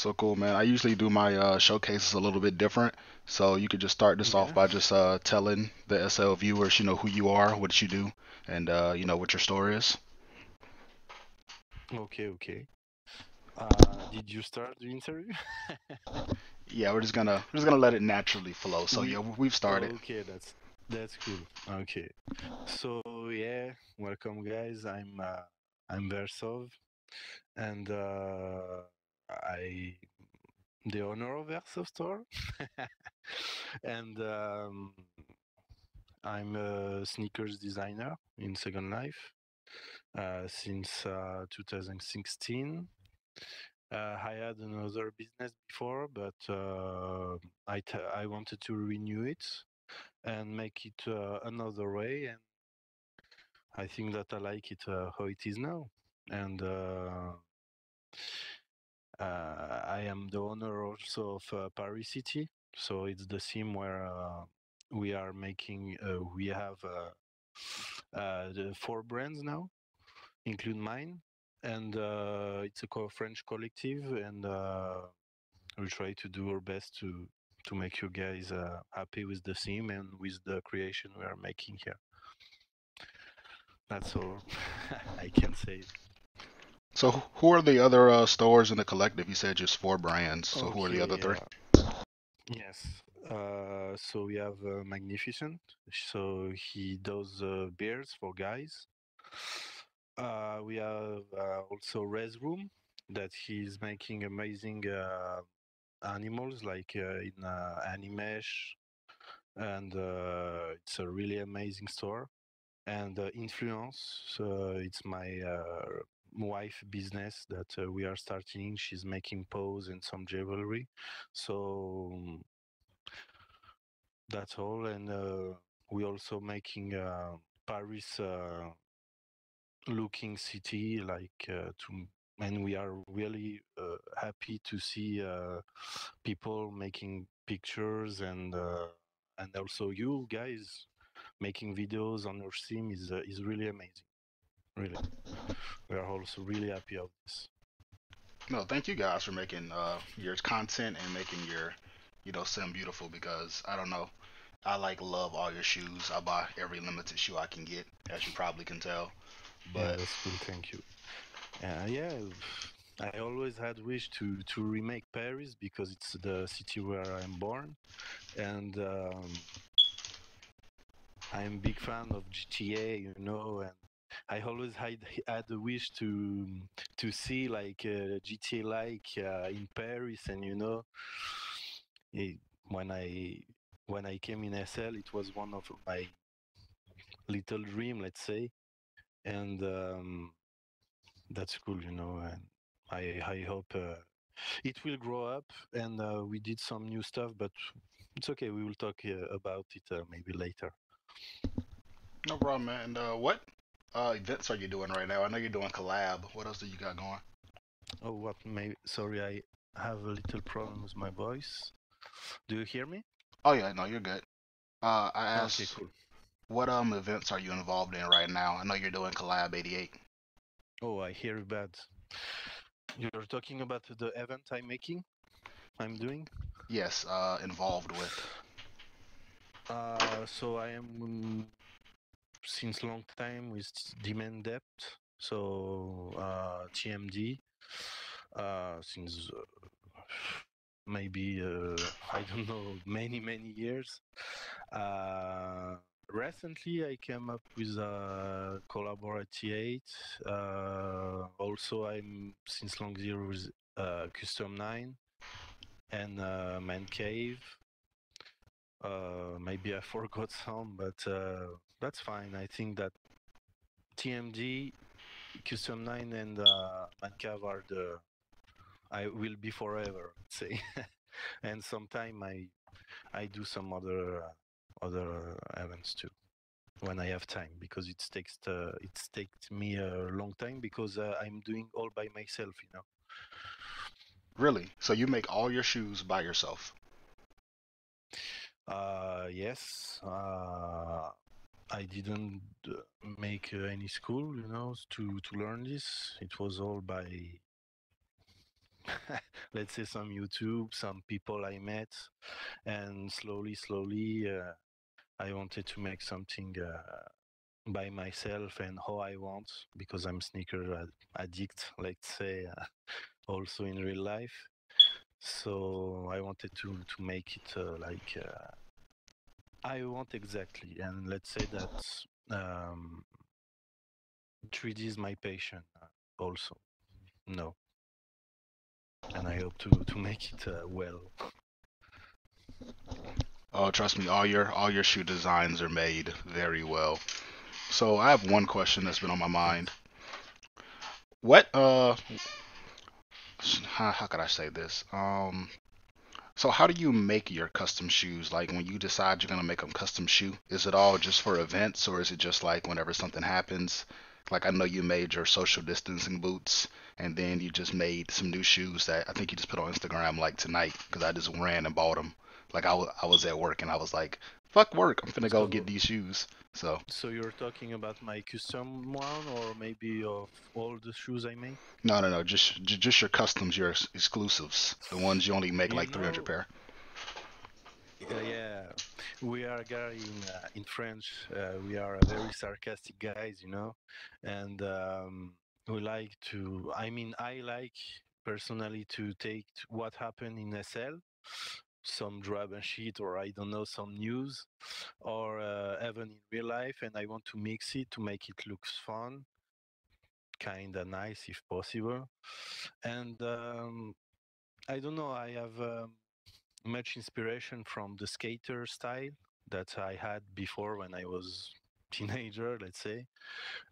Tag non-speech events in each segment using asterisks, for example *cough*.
So cool, man. I usually do my uh, showcases a little bit different. So you could just start this off by just uh, telling the SL viewers, you know, who you are, what you do, and uh, you know what your story is. Okay, okay. Uh, did you start the interview? *laughs* Yeah, we're just gonna we're just gonna let it naturally flow. So yeah, we've started. okay, that's that's cool. Okay. So yeah, welcome guys. I'm uh, I'm Versov and uh, I the owner of Versov store. *laughs* and um, I'm a sneakers designer in Second Life uh, since uh, 2016. Uh, I had another business before, but uh, I, t- I wanted to renew it and make it uh, another way. And I think that I like it uh, how it is now. And uh, I am the owner also of uh, Paris City. So it's the sim where uh, we are making, uh, we have uh, uh, the four brands now, include mine. And it's a co- French collective, and we try to do our best to to make you guys happy with the sim and with the creation we are making here. That's all *laughs* I can say. So who are the other uh, stores in the collective? You said just four brands. So who are the other three? Yes. Uh, so we have uh, Magnificent. So he does uh, beers for guys. Uh, we have uh, also Res Room that he's making amazing uh, animals like uh, in uh, Animesh, and uh, it's a really amazing store. And uh, Influence, so it's my uh, wife business that uh, we are starting. She's making pose and some jewelry. So that's all. And uh, we also making uh, Paris uh, looking city like uh, to and we are really happy to see people making pictures and and also you guys making videos on your sim is is really amazing really we are also really happy of this No, thank you guys for making uh, your content and making your, you know, sim beautiful because I don't know. I like love all your shoes. I buy every limited shoe I can get, as you probably can tell. yeah But that's cool thank you uh, yeah i always had wish to to remake paris because it's the city where i'm born and um, i'm a big fan of gta you know and I always had had a wish to to see like uh, GTA like uh, in Paris, and you know, it, when I when I came in SL, it was one of my little dream, let's say, and um, that's cool, you know. And I I hope uh, it will grow up, and uh, we did some new stuff, but it's okay. We will talk uh, about it uh, maybe later. no problem. And uh, what uh, events are you doing right now? I know you're doing collab. What else do you got going? Oh, what? Maybe sorry, I have a little problem with my voice. Do you hear me? Oh yeah, no, you're good. Uh, I Okay, asked, cool. what um events are you involved in right now? I know you're doing collab 88. Oh, I hear you bad. You're talking about the event I'm making, I'm doing. Yes, uh, involved with. Uh, so I am since long time with demand depth. So uh, TMD uh, since uh, maybe uh, I don't know *laughs* many many years. Uh, recently, I came up with a Collabor88 Uh, also, I'm since long years with uh, Custom Nine and uh, Man Cave. Uh, maybe I *laughs* forgot some, but uh, that's fine. I think that TMD, Custom Nine, and uh, Man Cave are the I will be forever. Say, *laughs* and sometime I I do some other uh, other events too when I have time because it takes uh, it takes me a long time because uh, I'm doing all by myself. You know. Really? So you make all your shoes by yourself? Uh, yes. Uh, I didn't uh, make uh, any school, you know, to to learn this. It was all by *laughs* let's say some YouTube, some people I met, and slowly, slowly, uh, I wanted to make something uh, by myself and how I want because I'm sneaker addict, let's say, uh, *laughs* also in real life. So I wanted to to make it uh, like I want exactly, and let's say that um, 3D is my passion uh, also. No, and I hope to to make it uh, well. Oh, trust me, all your all your shoe designs are made very well. So I have one question that's been on my mind. What uh how, how could I say this? Um so how do you make your custom shoes? Like when you decide you're gonna make a custom shoe, is it all just for events or is it just like whenever something happens? Like I know you made your social distancing boots and then you just made some new shoes that I think you just put on Instagram like tonight because I just ran and bought them. Like I, w- I was at work and I was like, fuck work, I'm finna go get these shoes. So so you're talking about my custom one, or maybe of all the shoes I make? no, no, no, just j- just your customs, your ex- exclusives, the ones you only make You like 300 pair. uh, yeah, we are guy in uh, in French. Uh, we are a very sarcastic guys, you know, and um, we like to. I mean, I like personally to take what happened in SL, some drab and shit, or I don't know, some news, or uh, even in real life, and I want to mix it to make it looks fun, kind of nice if possible, and um, I don't know. I have. Um, much inspiration from the skater style that I had before when I was teenager, let's say,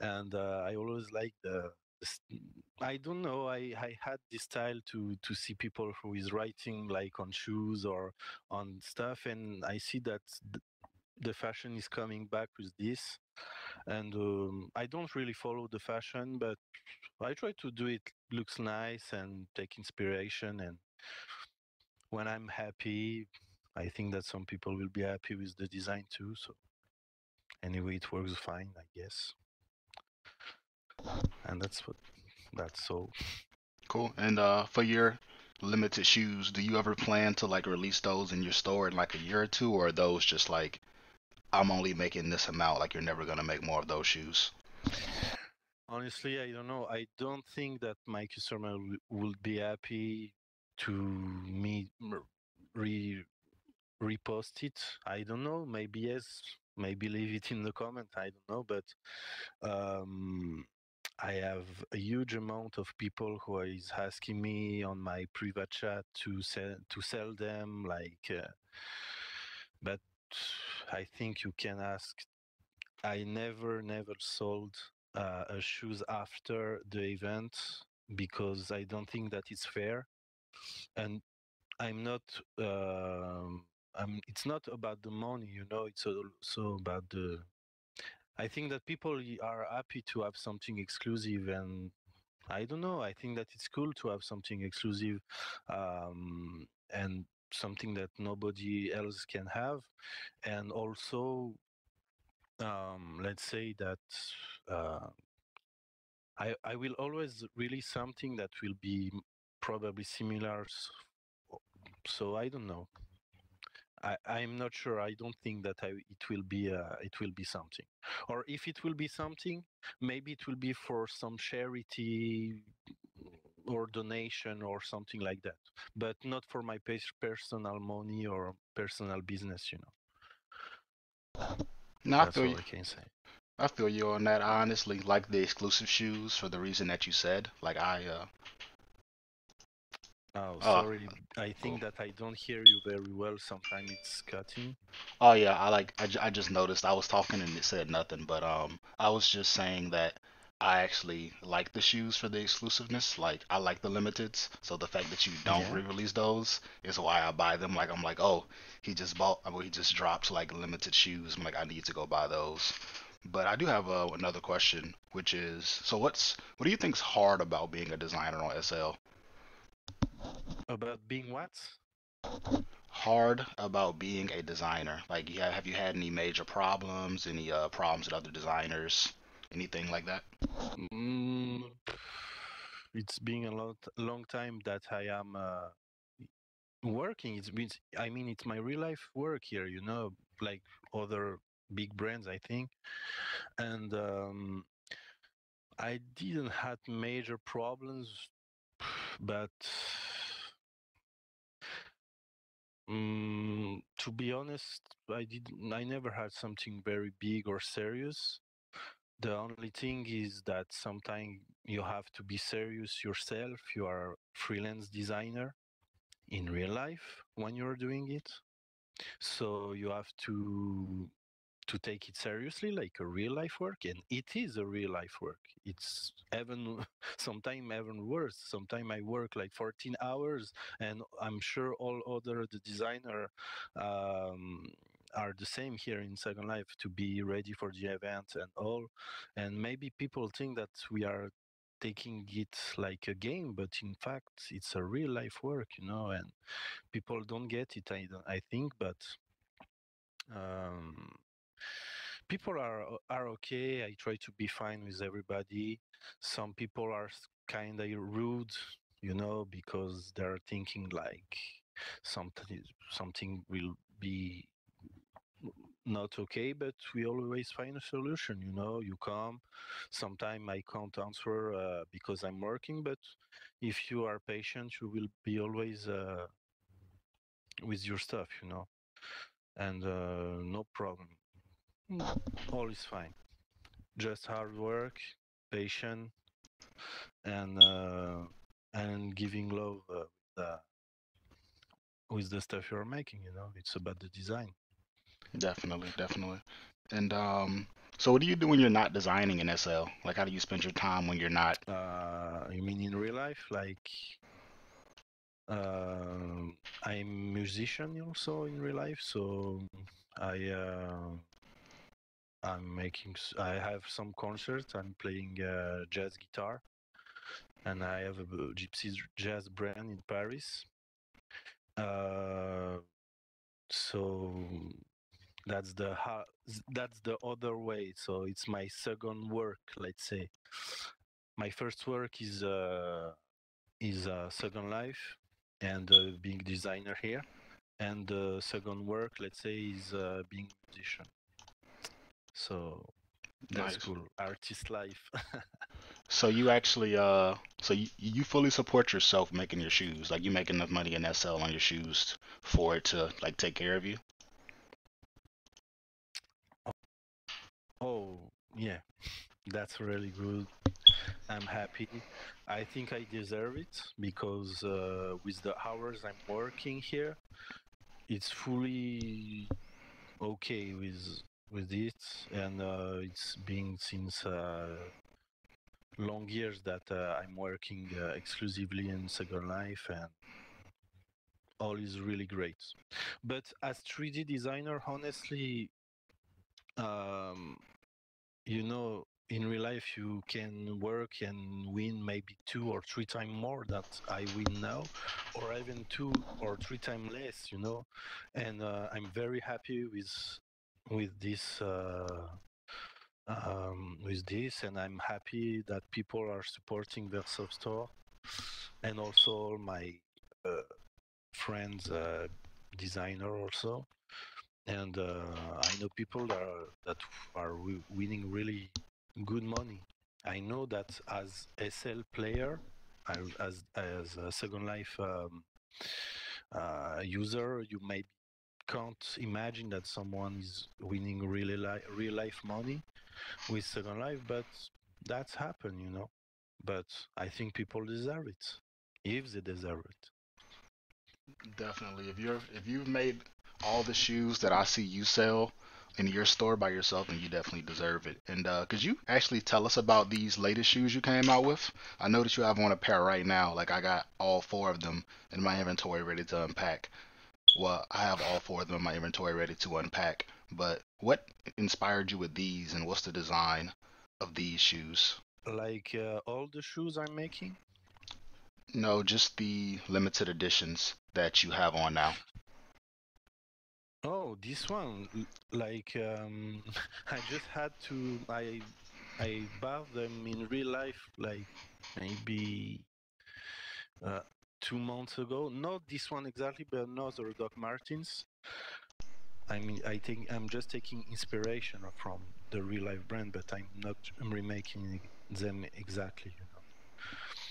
and uh, I always like the. I don't know. I, I had this style to to see people who is writing like on shoes or on stuff, and I see that the fashion is coming back with this, and um, I don't really follow the fashion, but I try to do it looks nice and take inspiration and when I'm happy, I think that some people will be happy with the design too. So anyway, it works fine, I guess. And that's what that's so Cool. And uh, for your limited shoes, do you ever plan to like release those in your store in like a year or two, or are those just like I'm only making this amount, like you're never gonna make more of those shoes? Honestly, I don't know. I don't think that my customer w- will be happy to me re repost it. I don't know. Maybe yes. Maybe leave it in the comment. I don't know. But um, I have a huge amount of people who is asking me on my private chat to sell to sell them. Like, uh, but I think you can ask. I never, never sold uh, a shoes after the event because I don't think that it's fair, and I'm not. Um, I'm. It's not about the money, you know. It's also about the. I think that people are happy to have something exclusive, and I don't know. I think that it's cool to have something exclusive, um, and something that nobody else can have, and also um, let's say that uh, I I will always release something that will be probably similar. So I don't know. I I'm not sure. I don't think that I it will be uh, it will be something, or if it will be something, maybe it will be for some charity or donation or something like that, but not for my personal money or personal business. You know, No, I feel all you. I can say. I feel you on that. I honestly like the exclusive shoes for the reason that you said. Like I uh Oh, oh sorry. I cool. think that I don't hear you very well. Sometimes it's cutting. Oh yeah, I like I, I just noticed I was talking and it said nothing, but um I was just saying that I actually like the shoes for the exclusiveness. Like I like the limiteds, so the fact that you don't Yeah. re-release those is why I buy them. Like I'm like, oh, he just bought, I he just dropped like limited shoes. I'm like, I need to go buy those. But I do have uh, another question, which is, so what's what do you think's hard about being a designer on SL? About being what? Hard about being a designer? Like, yeah, have you had any major problems, any uh problems with other designers, anything like that? Mm, It's been a lot, long time that I am uh, working. It's been, I mean, it's my real life work here. You know, like other big brands, I think, and um, I didn't had major problems, but Mm, to be honest, I did. I never had something very big or serious. The only thing is that sometimes you have to be serious yourself. You are freelance designer in real life when you're doing it, so you have to to take it seriously like a real life work and it is a real life work. It's even *laughs* sometimes even worse. Sometimes i work like 14 hours and i'm sure all other the designer um, are the same here in second life to be ready for the event and all. And maybe people think that we are taking it like a game but in fact it's a real life work you know and people don't get it i, I think but um, people are are okay. I try to be fine with everybody. Some people are kind of rude, you know, because they're thinking like something something will be not okay but we always find a solution you know you come sometime i can't answer uh, because i'm working but if you are patient you will be always uh, with your stuff you know and uh, no problem all is fine. Just hard work, patience, and uh, and giving love uh, with, with the stuff you're making. You know, it's about the design. Definitely, definitely. And um, so what do you do when you're not designing in SL? Like, how do you spend your time when you're not? Uh, you mean in real life? Like, uh, I'm musician also in real life, so I uh, I'm making. I have some concerts. I'm playing uh, jazz guitar, and I have a gypsy jazz brand in Paris. Uh, so that's the that's the other way. So it's my second work, let's say. My first work is uh, is uh, Second Life and uh, being designer here, and the second work, let's say, is uh, being musician. So that's nice. cool. Artist life. *laughs* so you actually uh so you, you fully support yourself making your shoes. Like you make enough money in SL on your shoes for it to like take care of you? Oh, yeah. That's really good. I'm happy. I think I deserve it because uh, with the hours I'm working here, it's fully okay with with it, and uh, it's been since uh, long years that uh, I'm working uh, exclusively in Second Life, and all is really great. But as 3D designer, honestly, um, you know, in real life you can work and win maybe two or three times more that I win now, or even two or three times less, you know. And uh, I'm very happy with with this uh, um, with this, and I'm happy that people are supporting Versov Store, and also my uh, friends uh, designer also, and uh, I know people that are, that are winning really good money. I know that as SL player, as as a Second Life um, uh, user, you may can't imagine that someone is winning really real life money with Second Life, but that's happened, you know. But I think people deserve it if they deserve it. Definitely. If you're if you've made all the shoes that I see you sell in your store by yourself, and you definitely deserve it. And uh, could you actually tell us about these latest shoes you came out with? I know that you have on a pair right now. Like I got all four of them in my inventory ready to unpack. Well, I have all four of them in my inventory ready to unpack. But what inspired you with these, and what's the design of these shoes? Like uh, all the shoes I'm making? No, just the limited editions that you have on now. Oh, this one, like um, *laughs* I just had to. I I bought them in real life like maybe uh, two months ago. Not this one exactly, but another Doc Martens. I mean, I think I'm just taking inspiration from the real life brand, but I'm not remaking them exactly, you know.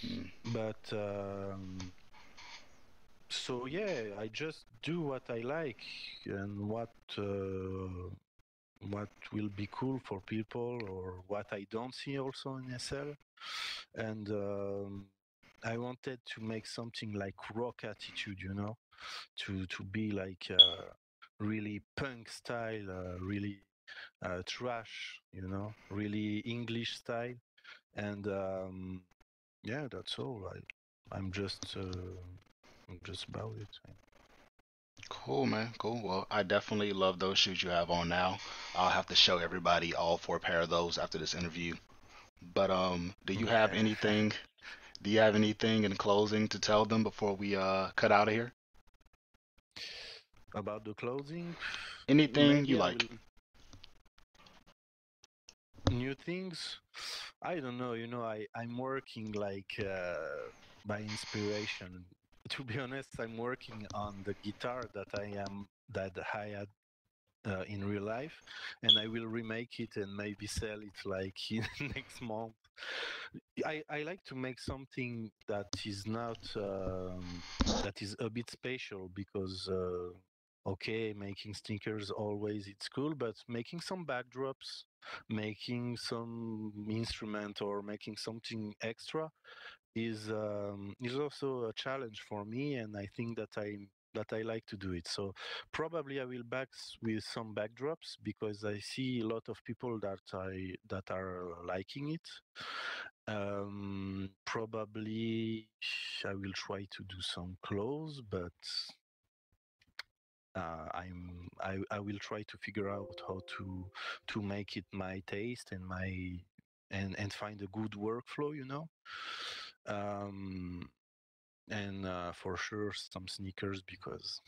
Mm. But um, so yeah, I just do what I like and what uh, what will be cool for people or what I don't see also in SL, and um, I wanted to make something like rock attitude, you know, to to be like uh, really punk style, uh, really uh, trash, you know, really English style, and um, yeah, that's all. I I'm just uh, I'm just about it. Cool, man. Cool. Well, I definitely love those shoes you have on now. I'll have to show everybody all four pair of those after this interview. But um, do you have *laughs* anything? Do you have anything in closing to tell them before we uh cut out of here? About the clothing, Anything you maybe I like? new things. I don't know. You know, I I'm working like uh, by inspiration. *laughs* To be honest, I'm working on the guitar that I am that I had uh, in real life, and I will remake it and maybe sell it like *laughs* in next month. I I like to make something that is not um, that is a bit special because. Uh, okay making stickers always it's cool but making some backdrops making some instrument or making something extra is um, is also a challenge for me and i think that i that i like to do it so probably i will back with some backdrops because i see a lot of people that i that are liking it um probably i will try to do some clothes but uh, I'm I, I will try to figure out how to to make it my taste and my and and find a good workflow, you know. Um, and uh, for sure some sneakers because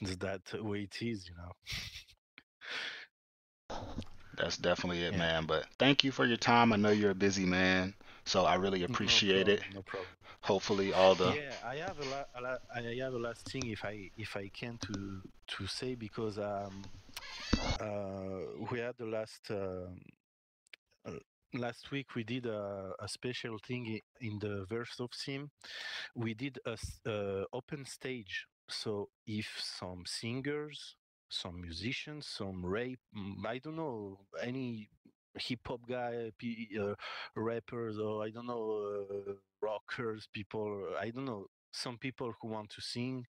it's that way it is, you know. That's definitely it, Yeah, man. But thank you for your time. I know you're a busy man, so I really *laughs* no appreciate it. no problem. Hopefully, all the Yeah, I have a, la- a la- I have a last thing if I if I can to to say because um uh we had the last um uh, last week we did a, a special thing in the Versov sim we did a, uh, open stage. So if some singers some musicians some rape mm, i don't know any hip hop guy uh, rappers or i don't know uh, rockers people i don't know some people who want to sing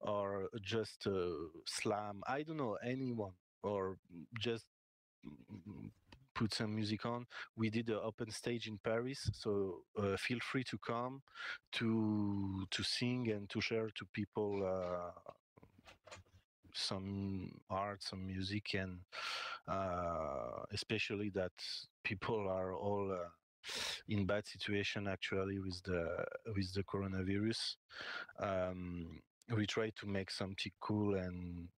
or just uh, slam i don't know anyone or just mm, put some music on. We did an open stage in Paris, so uh, feel free to come to to sing and to share to people uh, some art, some music, and uh, especially that people are all. Uh, in bad situation actually with the with the coronavirus um, we try to make something cool and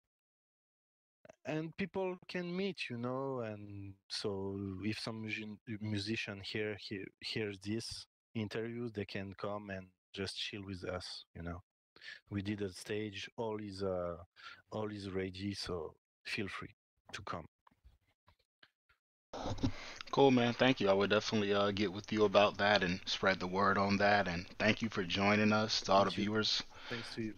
and people can meet you know and so if some musician, here hears this interview they can come and just chill with us you know we did a stage all is uh all is ready so feel free to come cool, man. Thank you. I would definitely uh, get with you about that and spread the word on that. And thank you for joining us to all the you viewers. thanks to you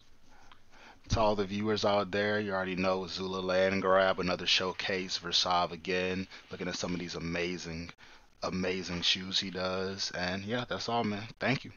to all the viewers out there, you already know Zula Landgraab, another showcase, Versov again, looking at some of these amazing, amazing shoes he does. And yeah, that's all, man. Thank you.